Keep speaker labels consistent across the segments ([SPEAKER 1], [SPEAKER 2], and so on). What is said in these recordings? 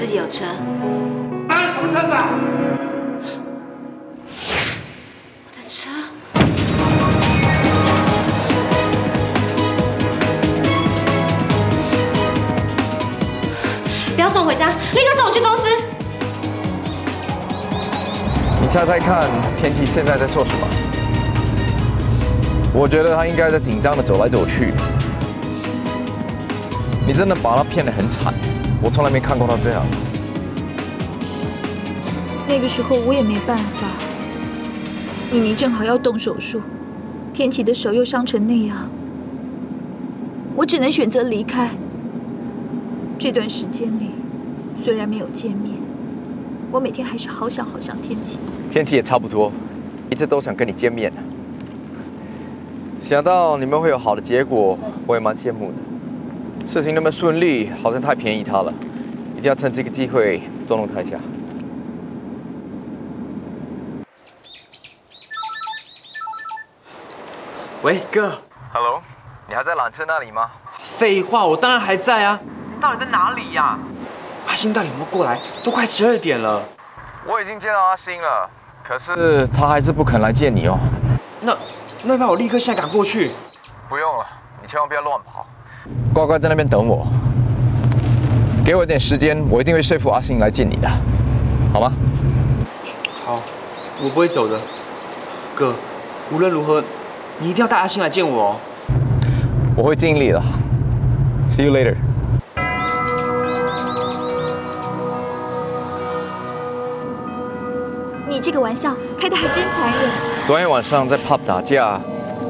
[SPEAKER 1] 自己有车。
[SPEAKER 2] 哪有什么车子啊？
[SPEAKER 1] 我的车。不要送我回家，立刻送我去公司。
[SPEAKER 3] 你猜猜看，天琪现在在做什么？我觉得他应该在紧张的走来走去。你真的把他骗得很惨，我从来没看过他这样。
[SPEAKER 4] 那个时候我也没办法，妮妮正好要动手术，天琪的手又伤成那样，我只能选择离开。这段时间里，虽然没有见面，我每天还是好想好想天琪。
[SPEAKER 3] 天启也差不多，一直都想跟你见面。想到你们会有好的结果，我也蛮羡慕的。事情那么顺利，好像太便宜他了，一定要趁这个机会捉弄他一下。
[SPEAKER 5] 喂，哥。
[SPEAKER 3] Hello，你还在缆车那里吗？
[SPEAKER 5] 废话，我当然还在啊。你到底在哪里呀？阿星到底有没有过来？都快十二点了。
[SPEAKER 3] 我已经见到阿星了，可是他还是不肯来见你哦。
[SPEAKER 5] 那那要不要我立刻现在赶过去？
[SPEAKER 3] 不用了，你千万不要乱跑，乖乖在那边等我。给我一点时间，我一定会说服阿星来见你的，好吗？
[SPEAKER 5] 好，我不会走的。哥，无论如何，你一定要带阿星来见我哦。
[SPEAKER 3] 我会尽力的。See you later。
[SPEAKER 4] 你这个玩笑开得还真残忍。
[SPEAKER 3] 昨天晚上在 pub 打架，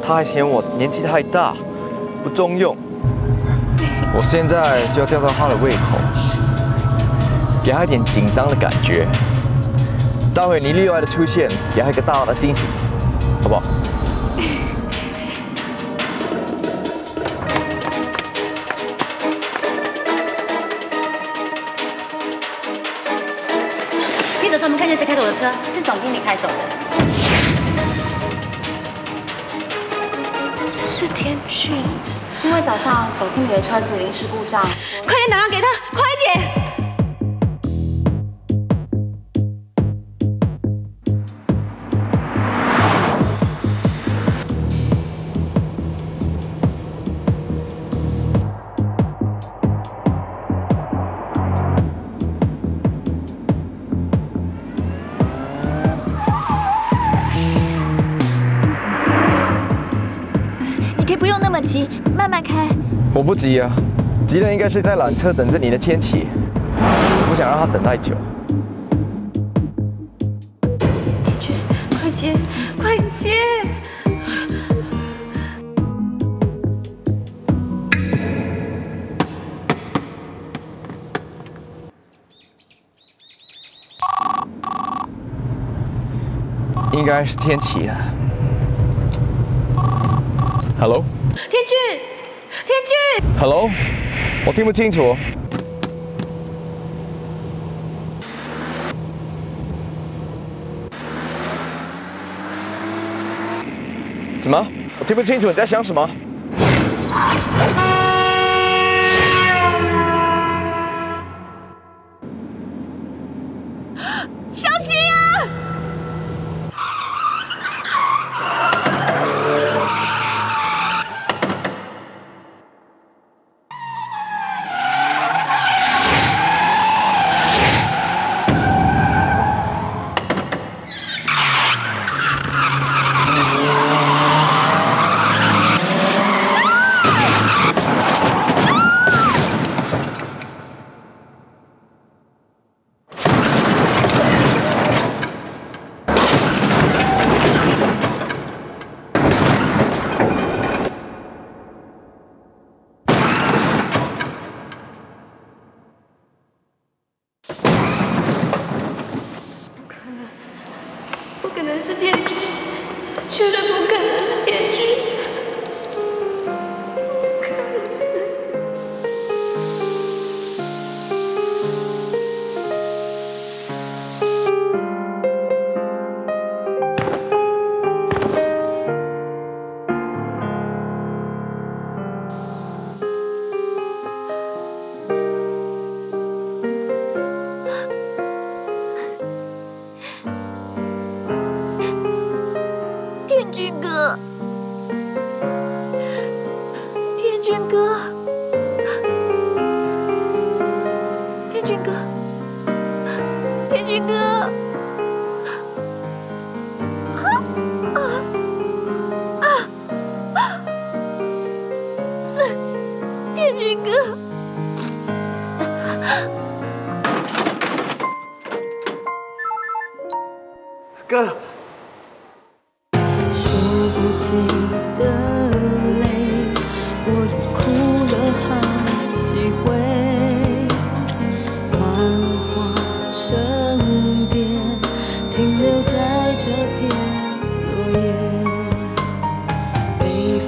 [SPEAKER 3] 他还嫌我年纪太大，不中用。我现在就要吊到他的胃口，给他一点紧张的感觉。待会你例外的出现，给他一个大大的惊喜，好不好？
[SPEAKER 1] 你早上没看见谁开走的车？
[SPEAKER 6] 是总经理开走的。
[SPEAKER 1] 是天俊。
[SPEAKER 6] 因为早上总经理的车子临时故障，
[SPEAKER 1] 快点打电话给他，快
[SPEAKER 4] 慢慢开。
[SPEAKER 3] 我不急啊，急的应该是在缆车等着你的天气，不想让他等太久。
[SPEAKER 1] 快接，快接！
[SPEAKER 3] 应该是天启啊。Hello。
[SPEAKER 1] 天俊，
[SPEAKER 3] Hello，我听不清楚。什么？我听不清楚你在想什么？
[SPEAKER 1] 绝对不
[SPEAKER 7] 敢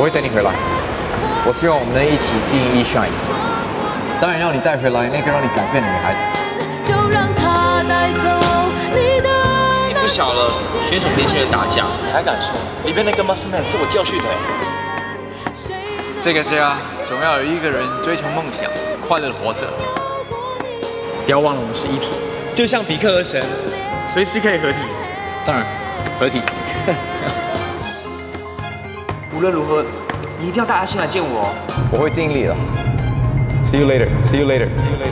[SPEAKER 7] 会等你回来。我希望我们能一起经营 E Shine，当然要你带回来那个让你改变的女孩子。
[SPEAKER 3] 你不小了，选手年轻人打架，
[SPEAKER 7] 你还敢说？里面那个 Muscle Man 是我教训的。这个家总要有一个人追求梦想，快乐的活着。
[SPEAKER 5] 不要忘了，我们是一体，就像比克和神，随时可以合体。
[SPEAKER 7] 当然，合体。
[SPEAKER 5] 无论如何，你一定要带阿星来见我。
[SPEAKER 7] 我会尽力的。See you later. See you later. See you later.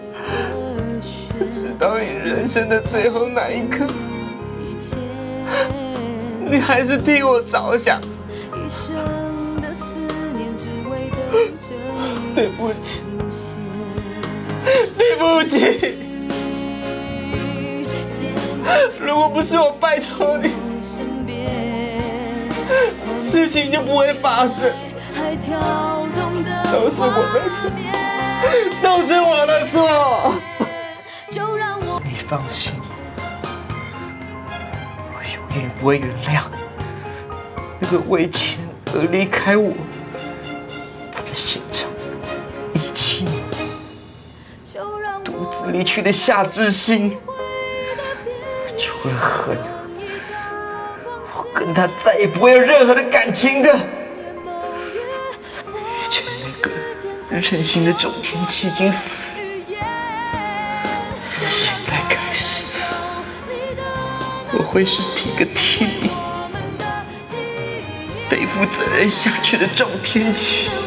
[SPEAKER 2] 人生的最后那一刻，你还是替我着想。对不起，对不起。如果不是我拜托你，事情就不会发生。都是我的错。都是我的错，你放心，我永远不会原谅那个为钱而离开我，在现场遗弃你、独自离去的夏之星。除了恨，我跟他再也不会有任何的感情的。任性的种天启已经死了，会是替个替你背负责任下去的赵天琪。